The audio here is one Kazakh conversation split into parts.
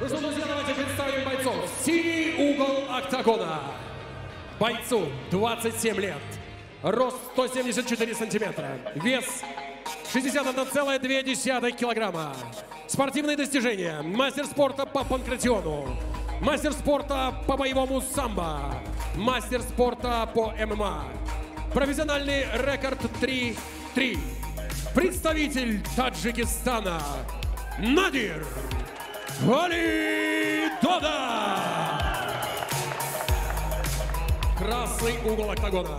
Ну что, друзья, давайте представим бойцов. Синий угол октагона. Бойцу 27 лет. Рост 174 сантиметра. Вес 61,2 килограмма. Спортивные достижения. Мастер спорта по панкратиону. Мастер спорта по боевому самбо. Мастер спорта по ММА. Профессиональный рекорд 3-3. Представитель Таджикистана. Надир Али Дода. Красный угол октагона.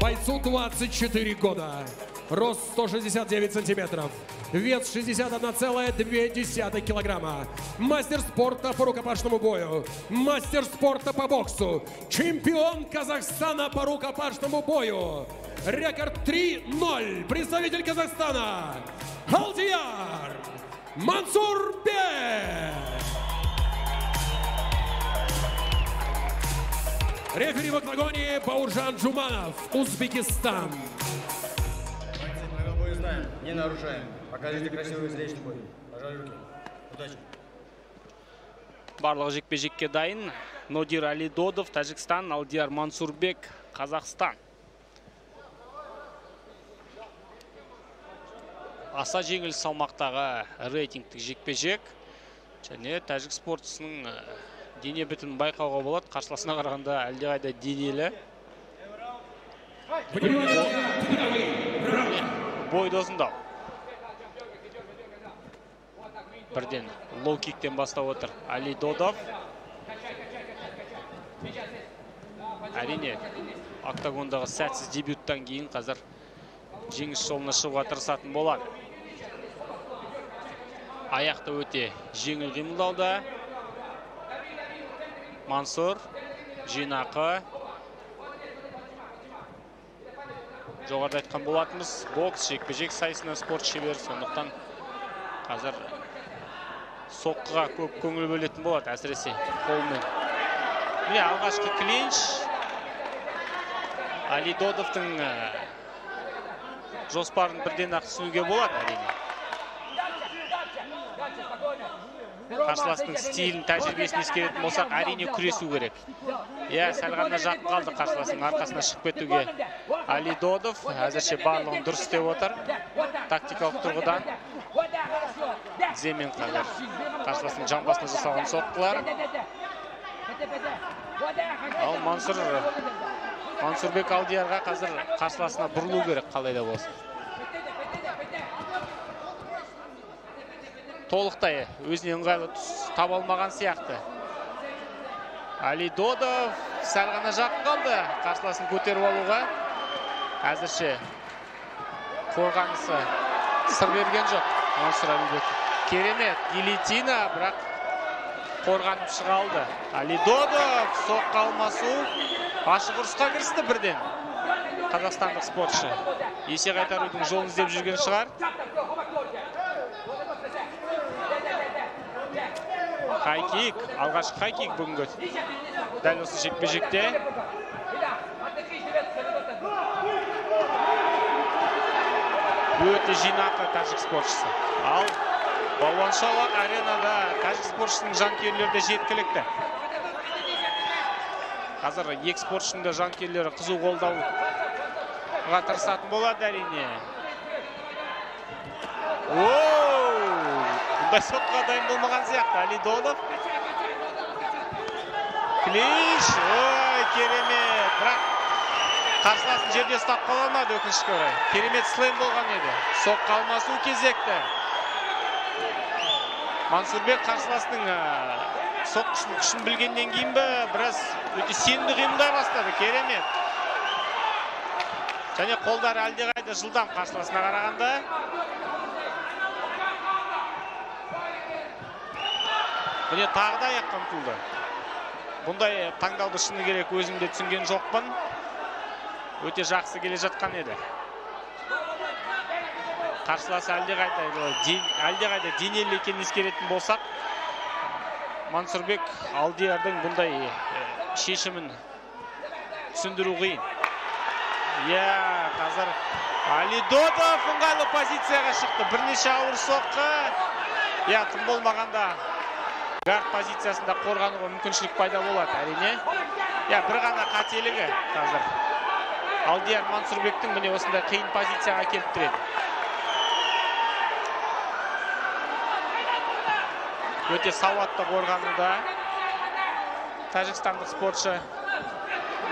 Бойцу 24 года. Рост 169 сантиметров. Вес 61,2 килограмма. Мастер спорта по рукопашному бою. Мастер спорта по боксу. Чемпион Казахстана по рукопашному бою. Рекорд 3-0. Представитель Казахстана. Алдияр Мансурбек. Рефери в октагоне Бауржан Джуманов, Узбекистан. Знаем, не нарушаем. Покажите красивый зрелищный бой. Пожали руки. Удачи. барлығы жекпе жекке дайын нодир алидодов тәжікстан алдияр мансурбек қазақстан аса жеңіл салмақтағы рейтингтік жекпе жек және тәжік спортшысының дене бітімін байқауға болады. Қарсыласына қарағанда әлдеқайда денелі. Бойы ұзындау бірден лоу киктен бастап отыр али додов. Әрине октагондағы сәтсіз дебюттан кейін қазір жеңіс жолына шығуға тырысатын болады. Аяқта өте жеңіл қимылдауда. Мансұр жинақы жоғарыда айтқан болатынбыз бокс жекпе жек сайысынан спорт шебері сондықтан қазір соққыға көп көңіл бөлетін болады әсіресе қолмен. Міне алғашқы клинч. Али додовтың ә, жоспарын бірден ақ түсінуге болады әрине. Қарсыластың стилін тәжірибесін ескеретін болсақ әрине күресу керек. Иә сәл ғана жақын қалды қарсыласының арқасына шығып кетуге. Али додов әзірше барлығын дұрыс істеп отыр. Тактикалық тұрғыдан тіземен қазір қарсыласының жамбасына жасалған соққылар. Ал мансұр мансұрбек алдиярға қазір қарсыласына бұрылу керек қалай да болсын. Толықтай өзіне ыңғайлы тұс таба алмаған сияқты. Али додов сәл ғана жақын қалды. Қарсыласын көтеріп алуға. Әзірше қорғанысы сыр берген жоқ. Мансұр керемет. Гильотина бірақ қорғанып шыға алды. Али додов соққы алмасу. Ашық ұрысқа кірісті бірден. Қазақстандық спортшы. Есе қайтарудың жолын іздеп жүрген шығар. Хайкик алғашқы хайкик бүгінгі дәл осы жекпе жекте өте жинақы тәжік спортшысы. Ал балуаншалы аренада тәжік спортшысының жанкүйерлері де жеткілікті. Қазір екі спортшының да жанкүйерлері қызу қолдауға тырысатын болады әрине. Бұндай соққыға дайын болмаған сияқты али додов клинч ой керемет! Бірақ қарсыласын жерде ұстап қала алмады өкінішке орай? Керемет слэм болған еді. Соққы алмасу кезекті. Мансурбек қарсыласының соққышының күшін білгеннен кейін бе біраз өте сенімді қимылдай бастады. Керемет. Және қолдары әлдеқайда жылдам қарсыласына қарағанда. Міне тағы да аяққа ұмтылды бұндай таңдауды шыны керек өзім де түсінген жоқпын. Өте жақсы келе жатқан еді. Қарсыласы әлдеқайда әлдеқайда денелі екенін ескеретін болсақ мансұрбек алдиярдың бұндай шешімін түсіндіру қиын. Иә қазір алидодов ыңғайлы позицияға шықты. Бірнеше ауыр соққы. Иә тым болмағанда гард позициясында қорғануға мүмкіншілік пайда болады әрине. Иә бір ғана қателігі қазір. Алдияр мансұрбектің міне осындай қиын позицияға келіп тіреді. Өте сауатты қорғануда. Тәжікстандық спортшы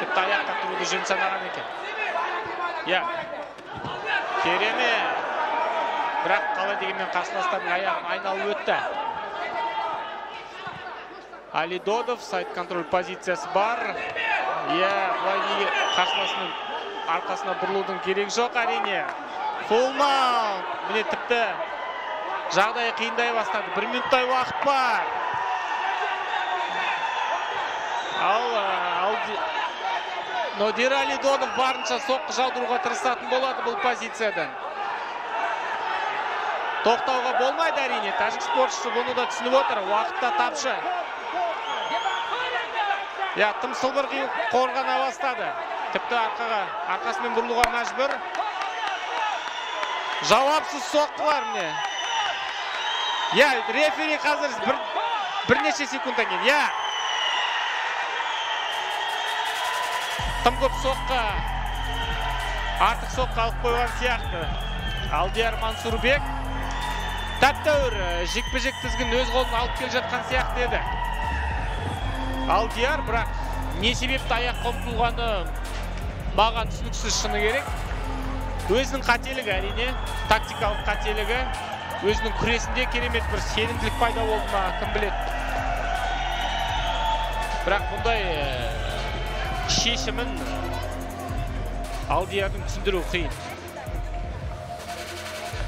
тіпті аяқта тұруды жөн санаған екен. Иә. Керемет бірақ қалай дегенмен қарсыластардың аяғын айналып өтті. Али додов сайт контроль позициясы бар. Иә былай қарсыласының арқасына бұрылудың керегі жоқ әрине. Фулл маунт міне тіпті жағдайы қиындай бастады. Бір минуттай уақыт бар. Ал алди нодир алидонов барынша соққы жаудыруға тырысатын болады бұл позициядан. Тоқтауға болмайды әрине. Тәжік спортшысы бұны да түсініп отыр. Уақытта тапшы. Иә тым сылбыр қорғана бастады. Тіпті арқаға арқасымен бұрылуға мәжбүр. Жауапсыз соққылар міне. Иә рефери қазір бір бірнеше секундтан кейін. Иә тым көп соққы артық соққы алып қойған сияқты. Алдияр мансұрбек тәп тәуір жекпе жек тізгін өз қолына алып келе жатқан сияқты еді. Алдияр бірақ не себепті аяққа ұмтылғаны маған түсініксіз шыны керек. Өзінің қателігі әрине тактикалық қателігі өзінің күресінде керемет бір сенімділік пайда болды ма кім біледі. Бірақ бұндай шешімін алдиярдың түсіндіру қиын.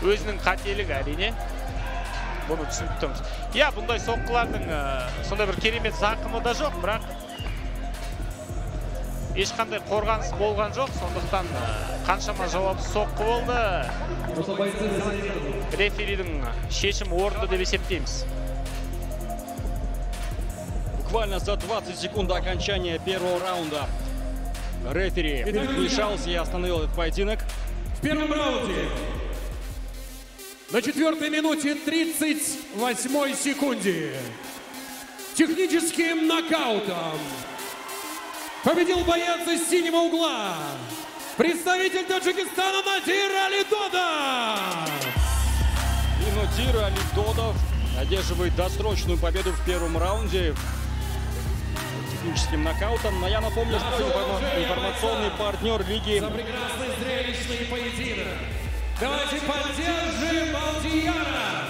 Өзінің қателігі әрине бұны түсініп тұрмыз иә бұндай соққылардың сондай бір керемет зақымы да жоқ бірақ ешқандай қорғаныс болған жоқ сондықтан қаншама жауапсыз соққы болды реферидің шешімі орынды деп есептейміз Буквально за 20 секунд до окончания первого раунда рефери вмешался и остановил этот поединок. В первом раунде на четвертой минуте 38 секунде техническим нокаутом победил боец из синего угла представитель Таджикистана Надир Алидода. И Надир Алидодов одерживает досрочную победу в первом раунде техническим нокаутом. Но я напомню, что информационный партнер лиги... За прекрасный зрелищный поединок. Давайте поддержим Алдияра!